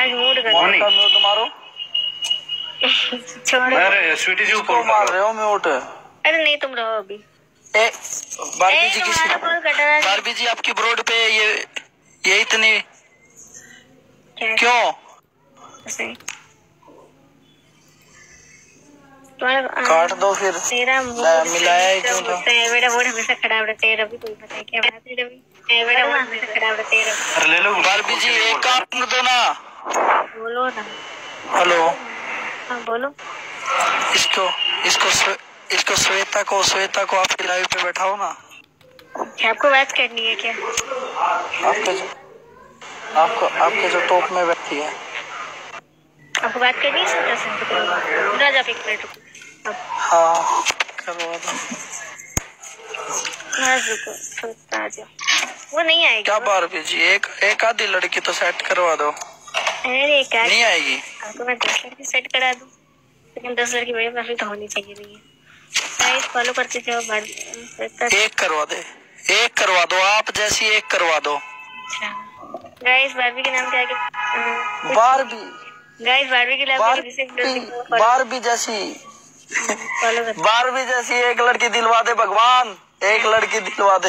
आज मूड कर मॉर्निंग का म्यूट मारो छोड़ो। अरे स्वीटी जी ऊपर मार रहे हो म्यूट अरे नहीं तुम रहो अभी। ए बारबी जी किसी कटा बारबी जी आपकी ब्रोड पे ये ये इतनी क्यों? काट दो फिर। तेरा मिलाया ही क्यों है मेरा मूड हमेशा खराब रहता है रवि कोई पता क्या बात है रवि? मेरा मूड हमेशा खराब रहता है रवि। अरे ले लो बारबी जी एक काम दो ना। बोलो ना। हेलो। हाँ बोलो। इसको इसको स्वे- इसको श्वेता को श्वेता को आपकी लाइव पे बैठाओ ना। आपको बात करनी है क्या? आपके जो आपको आपके जो टॉप में बैठी है। आपको बात करनी है सीता से? राजा एक मिनट रुको। हाँ करवा दो सोचता आ जाओ वो नहीं आएगी। क्या वो। बारबी जी एक एक आधी लड़की तो सेट करवा दो। अरे क्या? नहीं आएगी। आपको मैं दस लड़की सेट करा दूँ। लेकिन दस तो होनी चाहिए नहीं है फॉलो करते जाओ एक करवा दे। एक करवा दो आप जैसी एक करवा दो। अच्छा। गाइस बारबी के नाम के आगे बारबी गाइस बारबी के नाम बारबी बारबी जैसी। बारबी जैसी एक लड़की दिलवा दे भगवान। एक लड़की दिलवा दे।